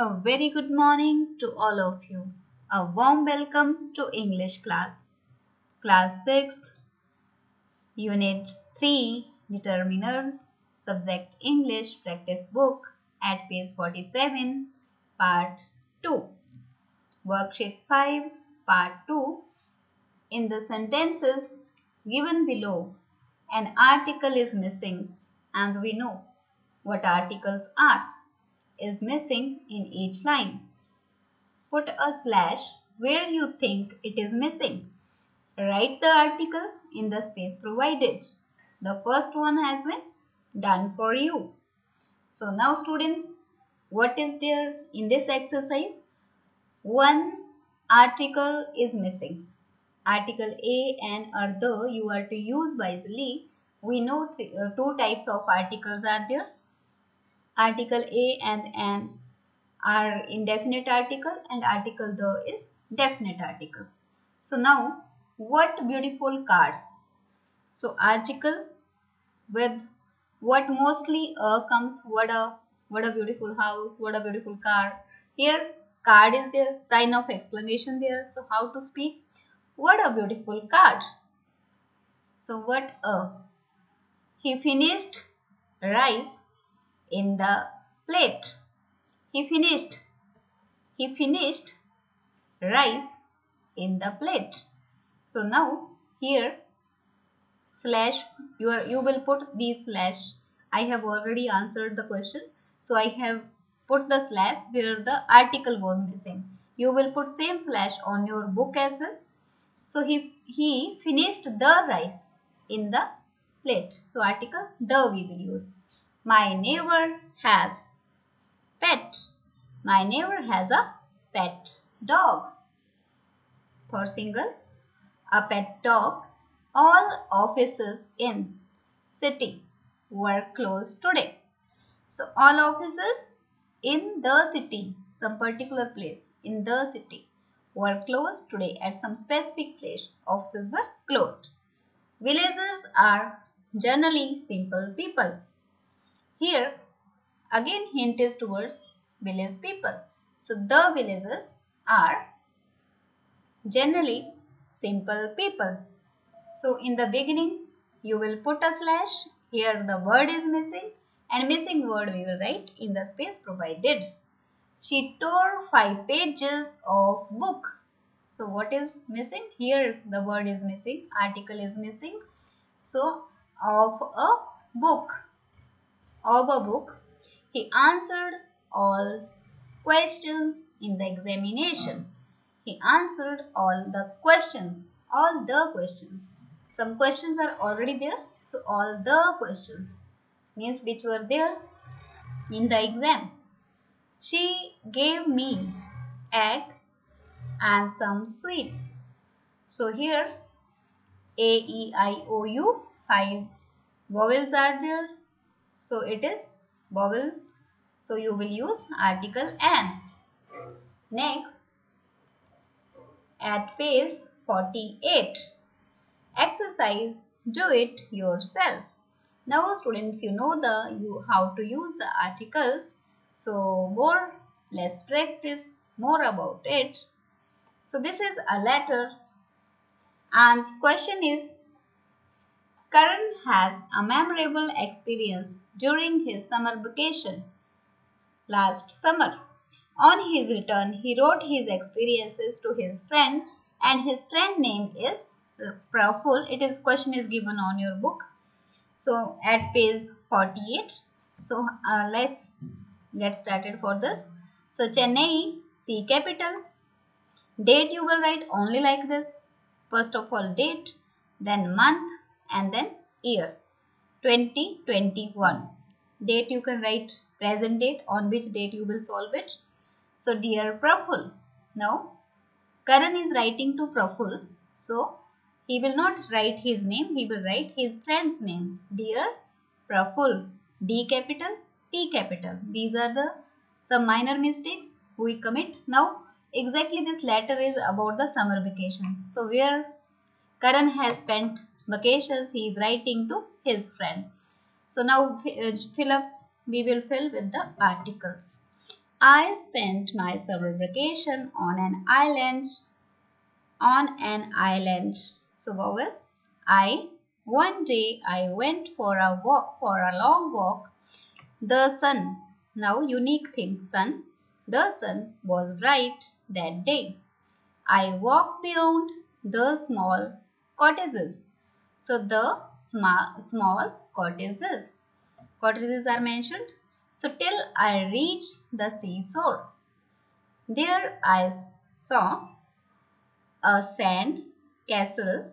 A very good morning to all of you. A warm welcome to English class. Class 6th, Unit 3, Determiners, Subject English, Practice Book at page 47, Part 2. Worksheet 5, Part 2. In the sentences given below, an article is missing and we know what articles are is missing in each line. Put a slash where you think it is missing. Write the article in the space provided. The first one has been done for you. So now students, what is there in this exercise? One article is missing. Article A and other you are to use wisely. We know uh, two types of articles are there article a and an are indefinite article and article the is definite article. So now what beautiful card. So article with what mostly uh, comes what a what a beautiful house what a beautiful car. Here card is there sign of exclamation there. So how to speak? What a beautiful card. So what a. He finished rice in the plate. He finished. He finished rice in the plate. So now here slash you are you will put the slash. I have already answered the question. So I have put the slash where the article was missing. You will put same slash on your book as well. So he he finished the rice in the plate. So article the we will use. My neighbor has pet. My neighbor has a pet dog. For single, a pet dog. All offices in city were closed today. So all offices in the city, some particular place in the city were closed today at some specific place. Offices were closed. Villagers are generally simple people. Here again hint is towards village people. So the villagers are generally simple people. So in the beginning you will put a slash. Here the word is missing and missing word we will write in the space provided. She tore five pages of book. So what is missing? Here the word is missing. Article is missing. So of a book of a book, he answered all questions in the examination. He answered all the questions, all the questions. Some questions are already there, so all the questions means which were there in the exam. She gave me egg and some sweets. So here A, E, I, O, U, five vowels are there so it is vowel. So you will use article an. Next, at page 48, exercise do it yourself. Now students, you know the you how to use the articles. So more, less practice, more about it. So this is a letter and question is Karan has a memorable experience during his summer vacation last summer. On his return, he wrote his experiences to his friend and his friend name is Praful. It is question is given on your book. So at page 48. So uh, let's get started for this. So Chennai, C capital. Date you will write only like this. First of all date, then month and then year. 2021 date you can write present date on which date you will solve it. So dear praful now karan is writing to praful. So he will not write his name he will write his friend's name. Dear praful d capital P capital. These are the some minor mistakes we commit. Now exactly this letter is about the summer vacations. So where karan has spent vacations he is writing to his friend so now uh, fill up we will fill with the articles I spent my summer vacation on an island. On an island. So vowel I. One day I went for a walk for a long walk. The sun. Now unique thing sun. The sun was bright that day. I walked beyond the small cottages. So the small, cottages. Cottages are mentioned. So till I reached the seashore. There I saw a sand castle.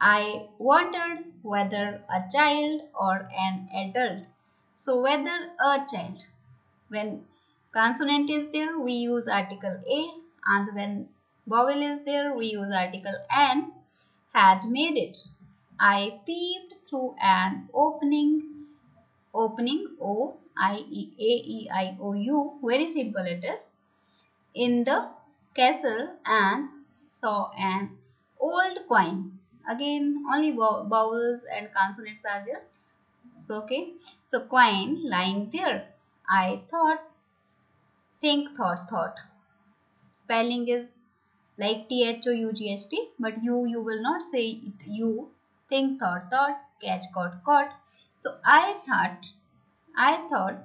I wondered whether a child or an adult. So whether a child. When consonant is there, we use article A and when vowel is there, we use article N had made it. I peeped through an opening, opening O I E A E I O U. Very simple it is. In the castle and saw an old coin. Again, only vowels and consonants are there. So okay. So coin lying there. I thought, think, thought, thought. Spelling is like T H O U G H T, but you you will not say you think thought thought catch caught caught. So I thought I thought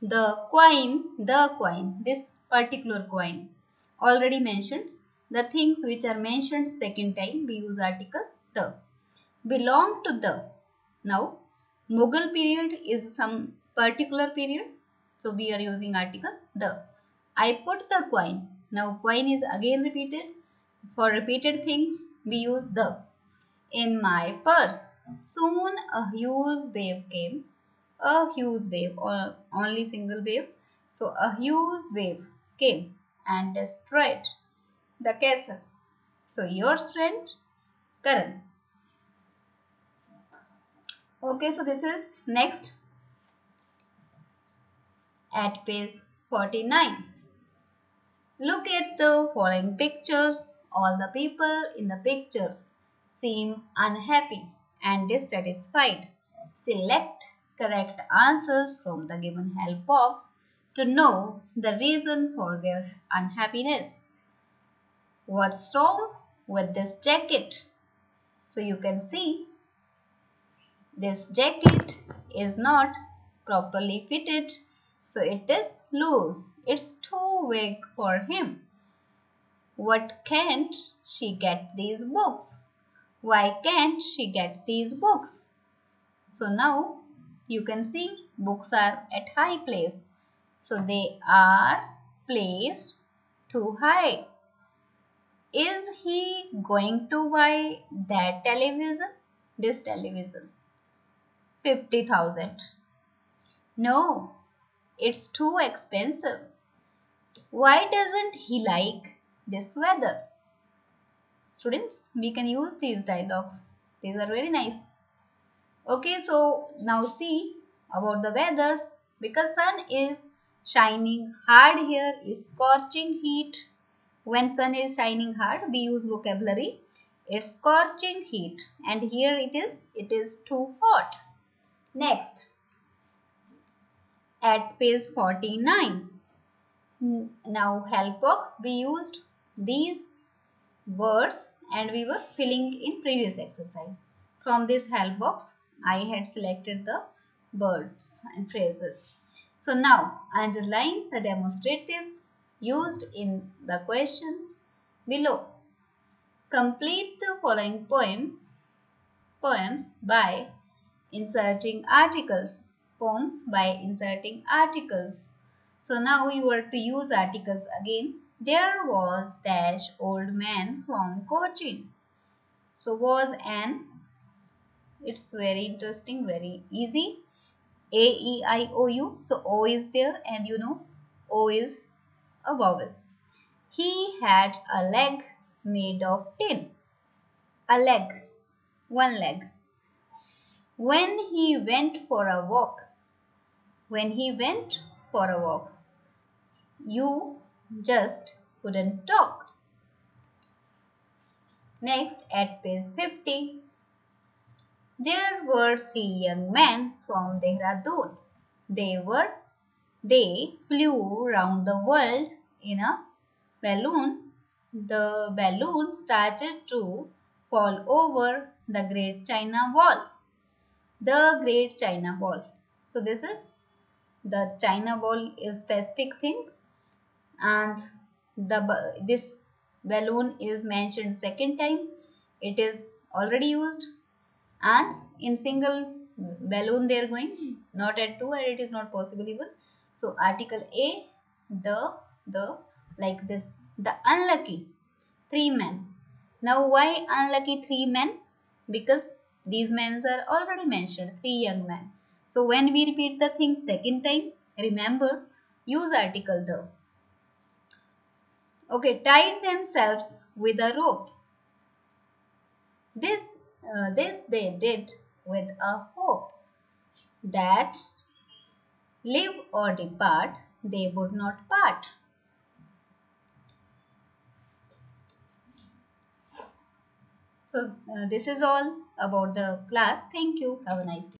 the coin the coin this particular coin already mentioned. The things which are mentioned second time we use article the. Belong to the. Now Mughal period is some particular period so we are using article the. I put the coin now coin is again repeated. For repeated things, we use the. In my purse. Soon a huge wave came. A huge wave or only single wave. So a huge wave came and destroyed the castle. So your friend Karan. Okay, so this is next at page 49. Look at the following pictures. All the people in the pictures seem unhappy and dissatisfied. Select correct answers from the given help box to know the reason for their unhappiness. What's wrong with this jacket? So you can see this jacket is not properly fitted. So it is loose. It's too big for him. What can't she get these books? Why can't she get these books? So now you can see books are at high place. So they are placed too high. Is he going to buy that television? This television. 50,000. No, it's too expensive. Why doesn't he like this weather? Students, we can use these dialogues. These are very nice. Okay, so now see about the weather. Because sun is shining hard here is scorching heat. When sun is shining hard, we use vocabulary. It's scorching heat. And here it is, it is too hot. Next, at page 49. Hmm. Now help box we used these words and we were filling in previous exercise. From this help box I had selected the words and phrases. So now underline the demonstratives used in the questions below. Complete the following poem poems by inserting articles poems by inserting articles. So now you are to use articles again. There was dash old man from Cochin. So was an. It's very interesting, very easy. A, E, I, O, U. So O is there and you know O is a vowel. He had a leg made of tin. A leg. One leg. When he went for a walk, when he went for a walk. You just couldn't talk. Next at page 50. There were three young men from Dehradun. They were they flew round the world in a balloon. The balloon started to fall over the Great China Wall. The Great China Wall. So this is the China Wall is specific thing and the this balloon is mentioned second time. It is already used and in single balloon they are going not at two and it is not possible. Even so article a the the like this the unlucky three men. Now why unlucky three men? Because these men are already mentioned three young men so when we repeat the thing second time remember use article the okay tied themselves with a rope this uh, this they did with a hope that live or depart, they would not part. So uh, this is all about the class. Thank you. Have a nice day.